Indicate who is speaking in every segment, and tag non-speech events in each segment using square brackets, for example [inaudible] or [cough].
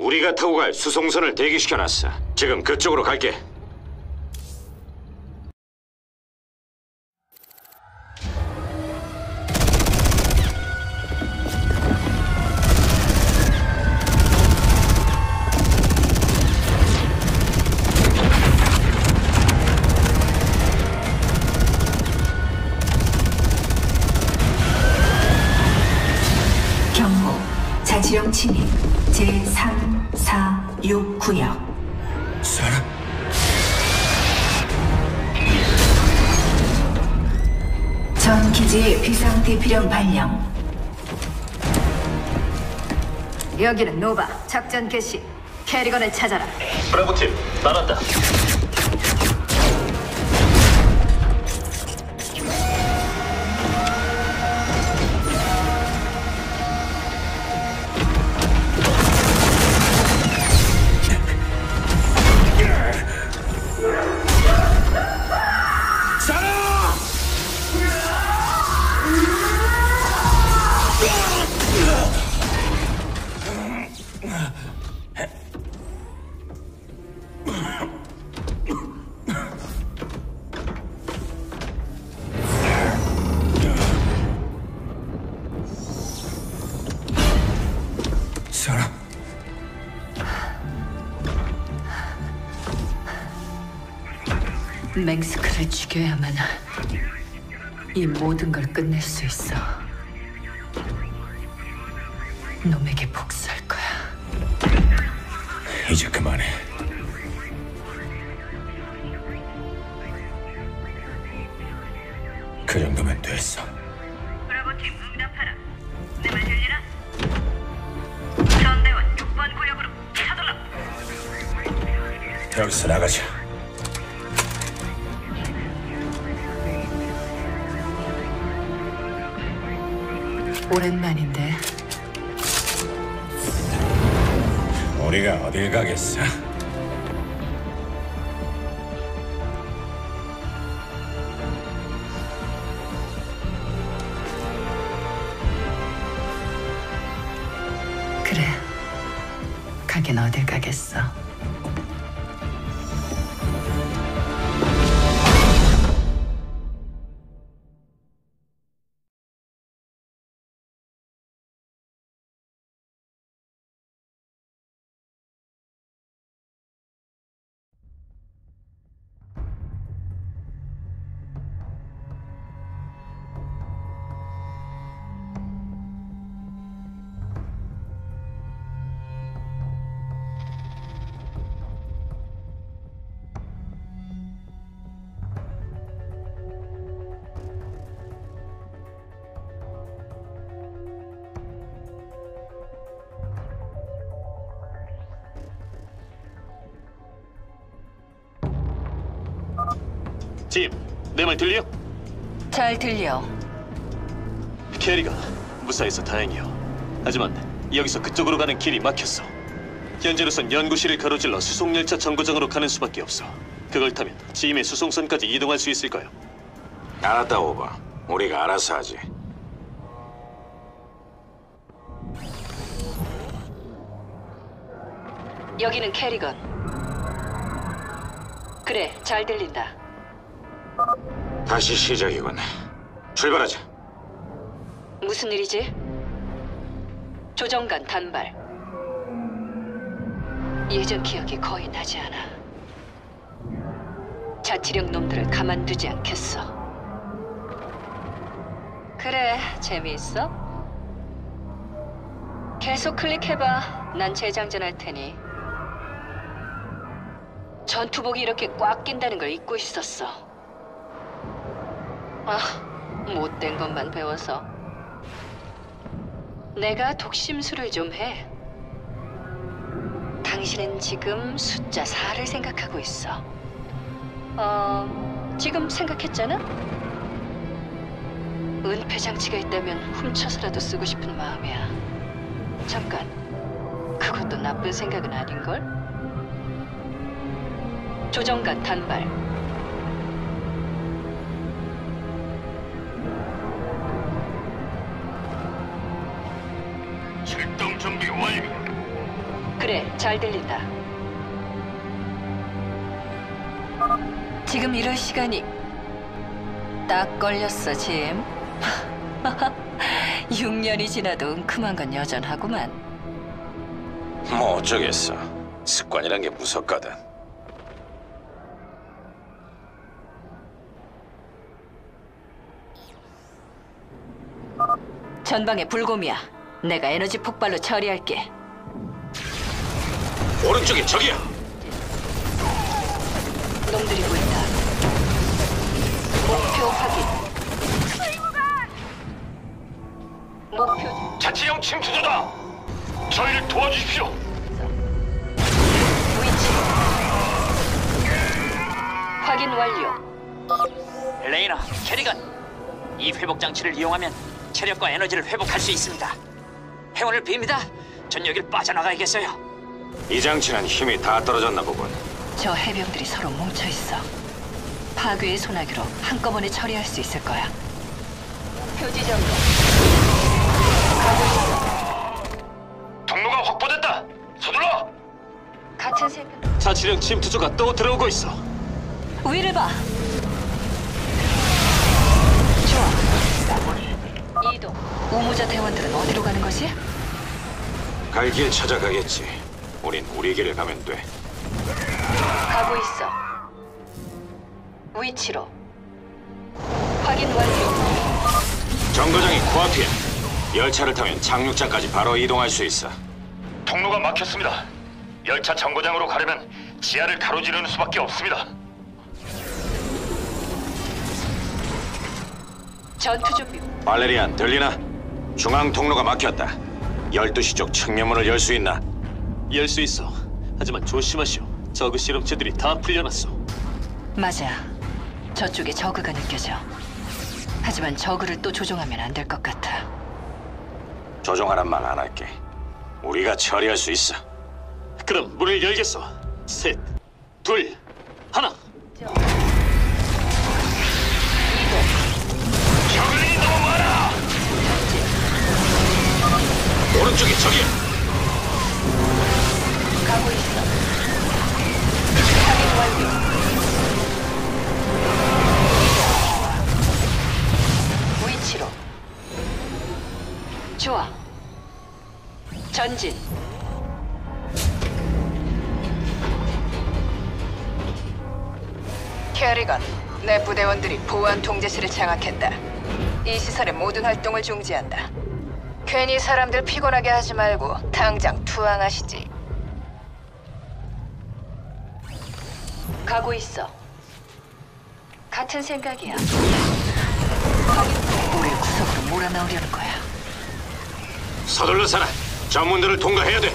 Speaker 1: 우리가 타고 갈 수송선을 대기시켜놨어. 지금 그쪽으로 갈게.
Speaker 2: 기지의 비상 대피령 발령.
Speaker 3: 여기는 노바 작전 개시. 캐리건을 찾아라.
Speaker 4: 브라보팀 나간다
Speaker 3: 맹스크를 죽여야만 이 모든 걸 끝낼 수 있어 놈에게 복수할 거야
Speaker 5: 이제 그만해. 그 정도면 됐어.
Speaker 6: 브라보팀 응답하라. 내 말 들리나? 전대원 6번 구역으로 차돌라.
Speaker 5: 여기서 나가자.
Speaker 3: 오랜만인데.
Speaker 5: 우리가 어딜 가겠어?
Speaker 3: 그래. 가긴 어딜 가겠어
Speaker 4: 팀내 말 들려?
Speaker 3: 잘 들려.
Speaker 4: 캐리가 무사해서 다행이요. 하지만 여기서 그쪽으로 가는 길이 막혔어. 현재로선 연구실을 가로질러 수송열차 정거장으로 가는 수밖에 없어. 그걸 타면 짐의 수송선까지 이동할 수 있을 거야.
Speaker 1: 알았다, 오버. 우리가 알아서 하지.
Speaker 3: 여기는 캐리건. 그래 잘 들린다
Speaker 1: 다시 시작이군. 출발하자.
Speaker 3: 무슨 일이지? 조정관 단발. 예전 기억이 거의 나지 않아. 자치령 놈들을 가만두지 않겠어. 그래, 재미있어? 계속 클릭해봐. 난 재장전할 테니. 전투복이 이렇게 꽉 낀다는 걸 잊고 있었어. 아, 못된 것만 배워서. 내가 독심술을 좀 해. 당신은 지금 숫자 4를 생각하고 있어. 어, 지금 생각했잖아? 은폐 장치가 있다면 훔쳐서라도 쓰고 싶은 마음이야. 잠깐, 그것도 나쁜 생각은 아닌걸? 조정관 단발. 그래, 잘 들린다. 지금 이럴 시간이 딱 걸렸어, 짐. [laughs] 6년이 지나도 은큼한 건 여전하구만.
Speaker 1: 뭐 어쩌겠어. 습관이란 게 무섭거든.
Speaker 3: 전방에 불곰이야. 내가 에너지 폭발로 처리할게.
Speaker 1: 오른쪽에 적이야.
Speaker 3: 놈들이 보인다. 목표 확인. 목표
Speaker 1: 자치령 침투조다. 저희를 도와주십시오.
Speaker 3: 위치. 확인 완료.
Speaker 7: 레이나, 캐리건, 이 회복 장치를 이용하면 체력과 에너지를 회복할 수 있습니다. 행운을 빕니다. 전 여길 빠져나가야겠어요.
Speaker 1: 이 장치는 힘이 다 떨어졌나 보군.
Speaker 3: 저 해병들이 서로 뭉쳐 있어. 파괴의 소나기로 한꺼번에 처리할 수 있을 거야. 표지 점검.
Speaker 1: 통로가 확보됐다. 서둘러.
Speaker 3: 같은 생각.
Speaker 4: 자치령 침투조가 또 들어오고 있어.
Speaker 3: 위를 봐. 좋아. 이동. 우모자 대원들은 어디로 가는 거지?
Speaker 1: 갈 길 찾아가겠지. 우린 우리 길을 가면 돼.
Speaker 3: 가고 있어. 위치로. 확인 완료.
Speaker 1: 정거장이 코앞이야. 열차를 타면 착륙장까지 바로 이동할 수 있어.
Speaker 8: 통로가 막혔습니다. 열차 정거장으로 가려면 지하를 가로지르는 수밖에 없습니다.
Speaker 3: 전투 준비.
Speaker 1: 발레리안 들리나? 중앙 통로가 막혔다. 12시 쪽 측면문을 열 수 있나?
Speaker 4: 열 수 있어. 하지만 조심하시오. 저그 실험체들이 다 풀려났어.
Speaker 3: 맞아. 저쪽에 저그가 느껴져. 하지만 저그를 또 조종하면 안 될 것 같아.
Speaker 1: 조종하란 말 안 할게. 우리가 처리할 수 있어.
Speaker 4: 그럼 문을 열겠어. 셋, 둘, 하나.
Speaker 8: 너무 많아!
Speaker 1: 오른쪽에 적이야.
Speaker 3: 내 부대원들이 보안 통제실을 장악했다. 이 시설의 모든 활동을 중지한다. 괜히 사람들 피곤하게 하지 말고 당장 투항하시지. 가고 있어. 같은 생각이야. 우리 구석으로 몰아넣으려는 거야.
Speaker 1: 서둘러 살아. 전문들을 통과해야 돼.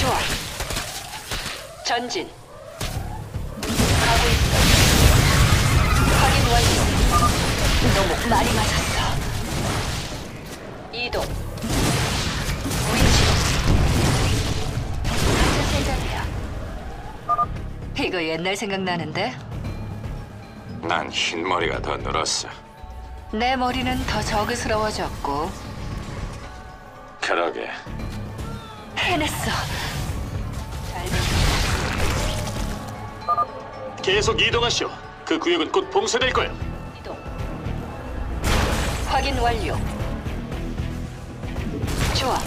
Speaker 3: 좋아. 전진. 너무 많이 맞았어. 이동. 위치로. 같은 생각이야. 이거 옛날 생각나는데?
Speaker 1: 난 흰머리가 더 늘었어.
Speaker 3: 내 머리는 더 저그스러워졌고
Speaker 1: 그러게.
Speaker 3: 해냈어. 잘 됐어.
Speaker 4: 계속 이동하시오. 그 구역은 곧 봉쇄될 거야.
Speaker 3: 확인 완료. 좋아.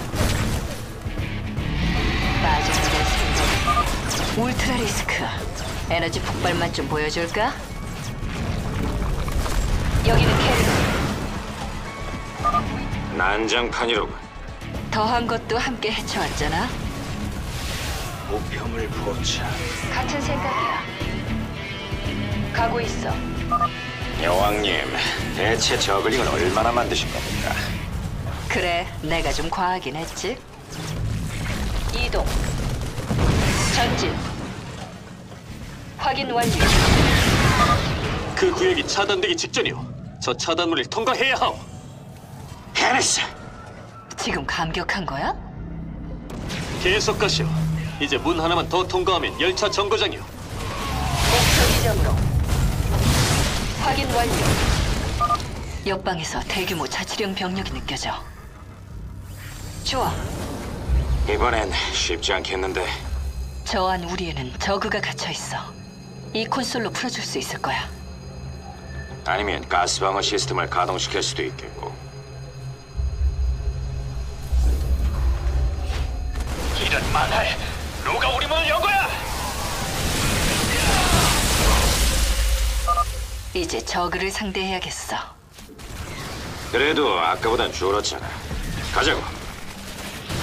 Speaker 3: 빠져나갈 생각. 울트라 리스크. 에너지 폭발만 좀 보여줄까? 여기는 캐리건.
Speaker 1: 난장판이로군.
Speaker 3: 더한 것도 함께 헤쳐왔잖아.
Speaker 5: 우편을 포착.
Speaker 3: 같은 생각이야. 가고 있어.
Speaker 1: 여왕님, 대체 저글링을 얼마나 만드신 겁니까?
Speaker 3: 그래, 내가 좀 과하긴 했지. 이동. 전진. 확인 완료.
Speaker 4: 그 구역이 차단되기 직전이오. 저 차단문을 통과해야 하오.
Speaker 1: 해냈어.
Speaker 3: 지금 감격한 거야?
Speaker 4: 계속 가시오. 이제 문 하나만 더 통과하면 열차 정거장이오.
Speaker 3: 목표 지점으로. 확인 완료. 옆방에서 대규모 자치령 병력이 느껴져. 좋아.
Speaker 1: 이번엔 쉽지 않겠는데.
Speaker 3: 저한 우리에는 저그가 갇혀 있어. 이 콘솔로 풀어줄 수 있을 거야.
Speaker 1: 아니면 가스방어 시스템을 가동시킬 수도 있겠고.
Speaker 8: 이런 만화
Speaker 3: 이제 저그를 상대해야겠어.
Speaker 1: 그래도 아까보단 줄었잖아. 가자고.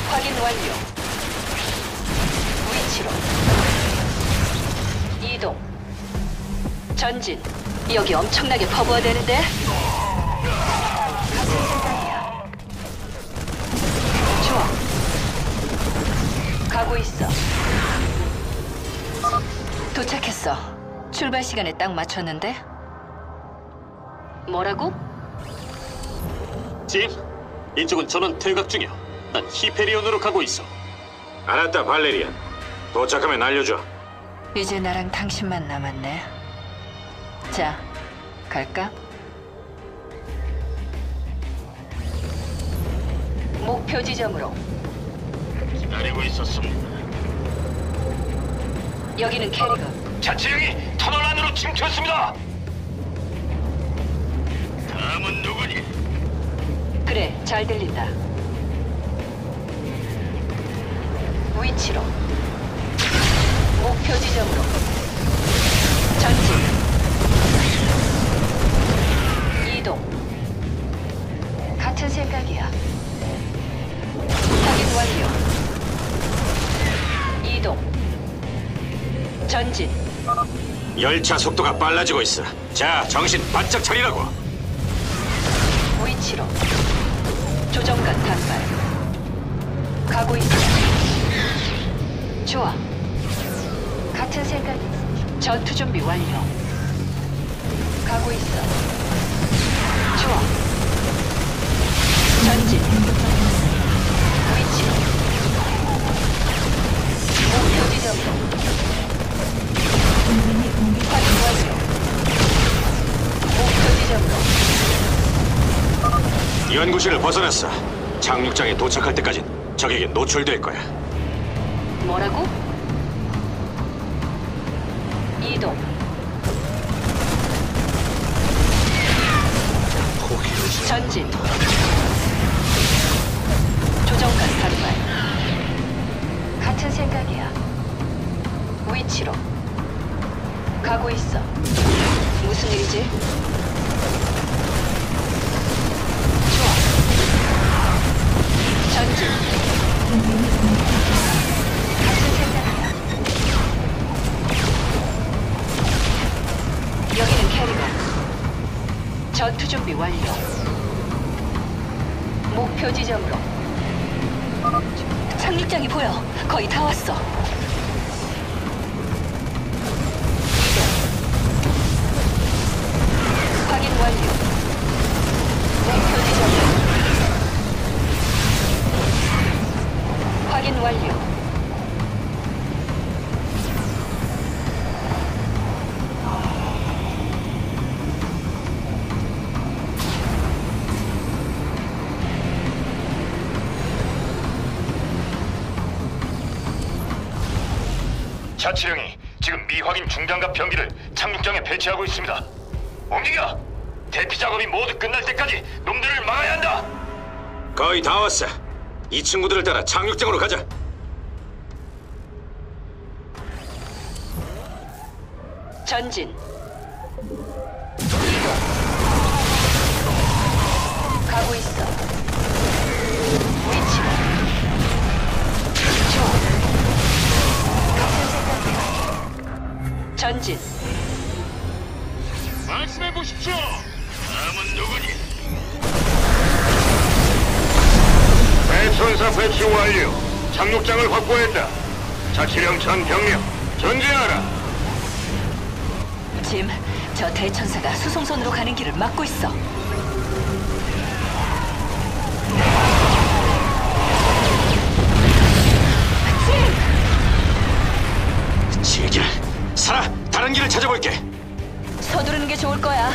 Speaker 3: 확인 완료. 위치로. 이동. 전진. 여기 엄청나게 퍼부어대는데? 같은 생각이야. 좋아. 가고 있어. 도착했어. 출발 시간에 딱 맞췄는데? 뭐라고?
Speaker 4: 짐, 이쪽은 전원 퇴각 중이야. 난 히페리온으로 가고 있어.
Speaker 1: 알았다, 발레리안. 도착하면 알려줘.
Speaker 3: 이제 나랑 당신만 남았네. 자, 갈까? 목표 지점으로.
Speaker 8: 기다리고 있었습니다.
Speaker 3: 여기는 캐리건.
Speaker 8: 자치령이 터널 안으로 침투했습니다. 다음은 누구니?
Speaker 3: 그래, 잘 들린다. 위치로. 목표 지점으로. 전진. 이동. 같은 생각이야. 확인 완료. 이동. 전진.
Speaker 1: 열차 속도가 빨라지고 있어. 자, 정신 바짝 차리라고.
Speaker 3: 위치로 조정관 단발. 가고 있어 좋아. 같은 생각 전투 준비 완료
Speaker 1: 연구실을 벗어났어. 착륙장에 도착할 때까지 적에게 노출될 거야.
Speaker 3: 뭐라고? 이동. 전진. 조정관 단발. 같은 생각이야. 위치로. 가고 있어. 무슨 일이지? 완료.
Speaker 8: 자치령이 지금 미확인 중장갑 병기를 착륙장에 배치하고 있습니다. 움직여! 대피 작업이 모두 끝날 때까지 놈들을 막아야 한다.
Speaker 1: 거의 다 왔어. 이 친구들을 따라 착륙장으로 가자.
Speaker 3: 전진. 전진.
Speaker 8: 말씀해 보십시오. 다음은 누구니? 대천사 배치 완료. 착륙장을 확보했다. 자치령 전 병력 전진하라.
Speaker 3: 짐, 저 대천사가 수송선으로 가는 길을 막고 있어.
Speaker 1: 제길, 살아. 다른 길을 찾아볼게.
Speaker 3: 서두르는 게 좋을 거야.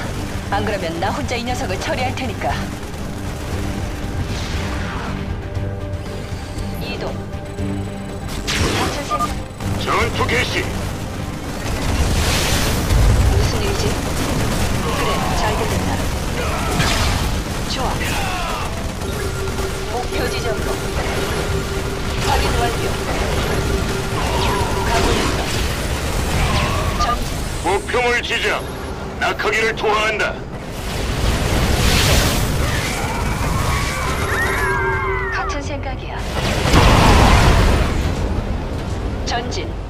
Speaker 3: 안 그러면 나 혼자 이 녀석을 처리할 테니까. 이동.
Speaker 8: 전투 개시.
Speaker 3: 무슨 일이지? 그래, 잘 들린다. 좋아. 목표 지점으로. 확인 완료.
Speaker 8: 목표물 지정. 낙하기를 투하한다.
Speaker 3: 같은 생각이야. 전진.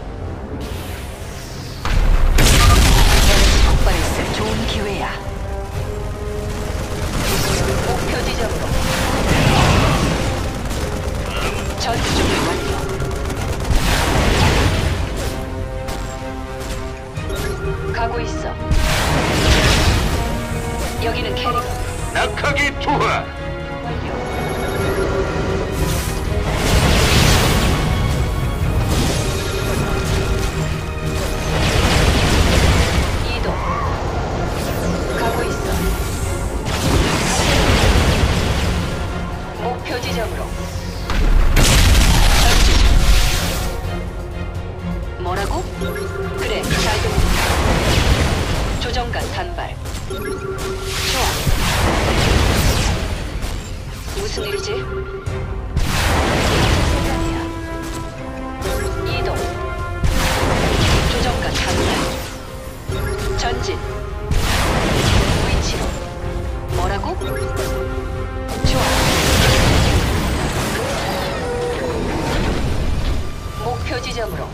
Speaker 3: 지점으로.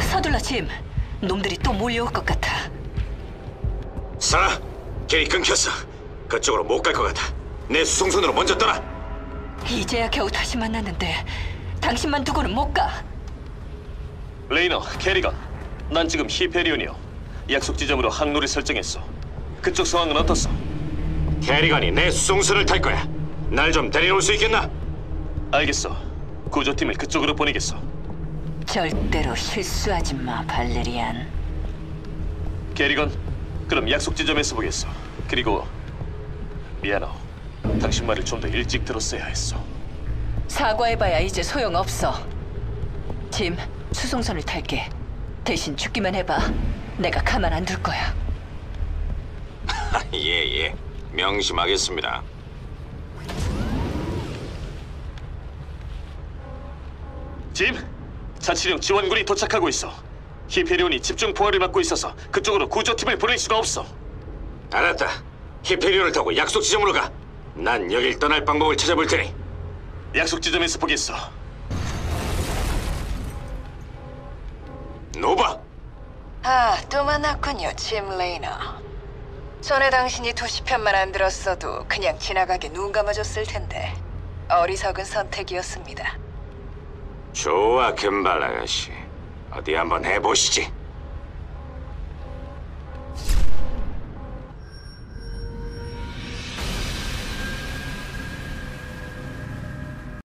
Speaker 3: 서둘러 짐. 놈들이 또 몰려올 것 같아.
Speaker 1: 사라, 길이 끊겼어. 그쪽으로 못 갈 것 같아. 내 수송선으로 먼저 떠나.
Speaker 3: 이제야 겨우 다시 만났는데 당신만 두고는 못 가.
Speaker 4: 레이너, 캐리건. 난 지금 히페리온이요. 약속 지점으로 항로를 설정했어. 그쪽 상황은 어떻소?
Speaker 1: 캐리건이 내 수송선을 탈 거야. 날 좀 데려올 수 있겠나?
Speaker 4: 알겠어. 구조팀을 그쪽으로 보내겠어.
Speaker 3: 절대로 실수하지 마, 발레리안.
Speaker 4: 캐리건, 그럼 약속 지점에서 보겠어. 그리고 미안해. 당신 말을 좀 더 일찍 들었어야 했어.
Speaker 3: 사과해봐야 이제 소용없어. 짐, 수송선을 탈게. 대신 죽기만 해봐. 내가 가만 안 둘 거야. [laughs]
Speaker 1: 예, 예. 명심하겠습니다.
Speaker 4: 짐, 자치령 지원군이 도착하고 있어. 히페리온이 집중 포화를 받고 있어서 그쪽으로 구조팀을 보낼 수가 없어.
Speaker 1: 알았다. 히페리온을 타고 약속 지점으로 가. 난 여길 떠날 방법을 찾아볼 테니.
Speaker 4: 약속 지점에서 보겠어.
Speaker 1: 노바.
Speaker 9: 아, 또 만났군요, 짐 레이너. 전에 당신이 토시 편만 안 들었어도 그냥 지나가게 눈 감아줬을 텐데 어리석은 선택이었습니다.
Speaker 1: 좋아, 금발 아가씨. 어디 한번 해보시지.